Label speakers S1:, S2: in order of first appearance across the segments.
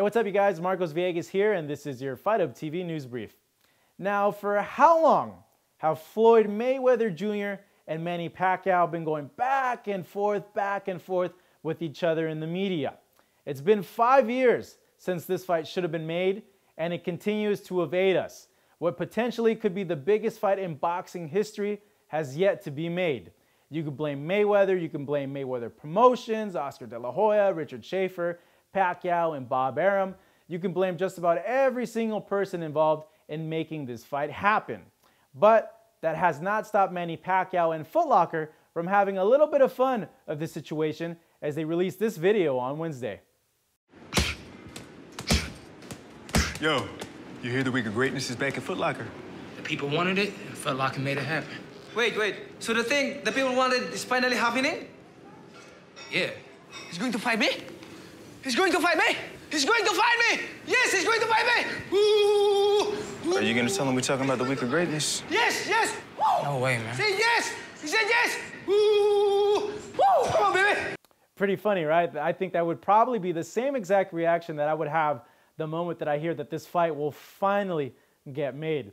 S1: what's up, you guys? Marcos Villegas here, and this is your Fight Hub TV news brief. Now, for how long have Floyd Mayweather Jr. and Manny Pacquiao been going back and forth, back and forth with each other in the media? It's been five years since this fight should have been made, and it continues to evade us. What potentially could be the biggest fight in boxing history has yet to be made. You can blame Mayweather, you can blame Mayweather Promotions, Oscar De La Hoya, Richard Schaefer, Pacquiao, and Bob Arum. You can blame just about every single person involved in making this fight happen. But that has not stopped Manny Pacquiao and Foot Locker from having a little bit of fun of this situation as they released this video on Wednesday.
S2: Yo, you hear the Week of Greatness is back at Foot Locker?
S3: The people wanted it, and Foot Locker made it happen.
S4: Wait, wait. So the thing the people wanted is finally happening?
S3: Yeah.
S4: He's going to fight me? He's going to fight me! He's going to fight me! Yes, he's going to fight me! Ooh,
S2: Are you gonna tell him we're talking about the Week of Greatness?
S4: Yes, yes! Woo!
S3: No way, man.
S4: Say yes! He said yes! Ooh, woo! Come on, baby!
S1: Pretty funny, right? I think that would probably be the same exact reaction that I would have the moment that I hear that this fight will finally get made.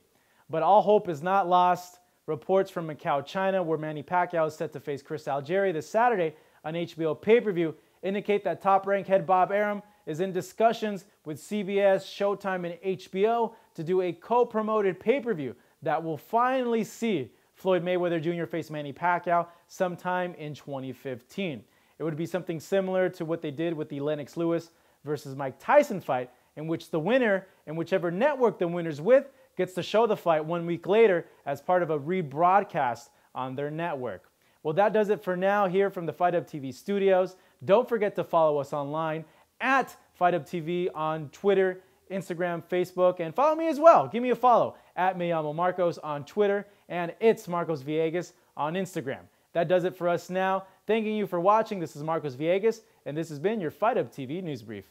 S1: But all hope is not lost. Reports from Macau, China, where Manny Pacquiao is set to face Chris Algieri this Saturday on HBO pay-per-view, indicate that Top Rank head Bob Arum is in discussions with CBS, Showtime, and HBO to do a co-promoted pay-per-view that will finally see Floyd Mayweather Jr. face Manny Pacquiao sometime in 2015. It would be something similar to what they did with the Lennox Lewis versus Mike Tyson fight, in which the winner and whichever network the winner's with gets to show the fight one week later as part of a rebroadcast on their network. Well, that does it for now here from the Fight Hub TV studios. Don't forget to follow us online at Fight Hub TV on Twitter, Instagram, Facebook, and follow me as well. Give me a follow at Mayamo Marcos on Twitter and it's Marcos Villegas on Instagram. That does it for us now. Thanking you for watching. This is Marcos Villegas, and this has been your Fight Hub TV News Brief.